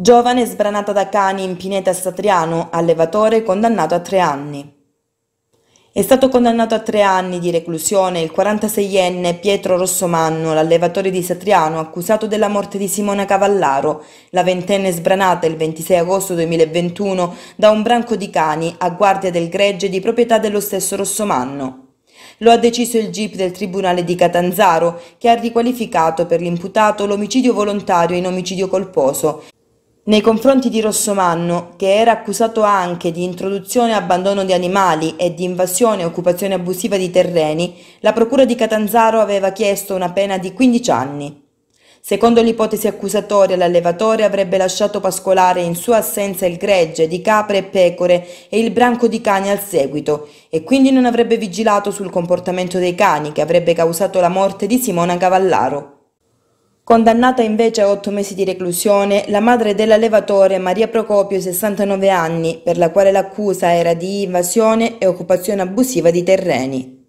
Giovane sbranata da cani in pineta Satriano, allevatore condannato a tre anni. È stato condannato a tre anni di reclusione il 46enne Pietro Rossomanno, l'allevatore di Satriano, accusato della morte di Simona Cavallaro, la ventenne sbranata il 26 agosto 2021 da un branco di cani a guardia del gregge di proprietà dello stesso Rossomanno. Lo ha deciso il GIP del Tribunale di Catanzaro, che ha riqualificato per l'imputato l'omicidio volontario in omicidio colposo nei confronti di Rossomanno, che era accusato anche di introduzione e abbandono di animali e di invasione e occupazione abusiva di terreni, la Procura di Catanzaro aveva chiesto una pena di 15 anni. Secondo l'ipotesi accusatoria, l'allevatore avrebbe lasciato pascolare in sua assenza il gregge di capre e pecore e il branco di cani al seguito e quindi non avrebbe vigilato sul comportamento dei cani che avrebbe causato la morte di Simona Cavallaro. Condannata invece a otto mesi di reclusione la madre dell'allevatore Maria Procopio, 69 anni, per la quale l'accusa era di invasione e occupazione abusiva di terreni.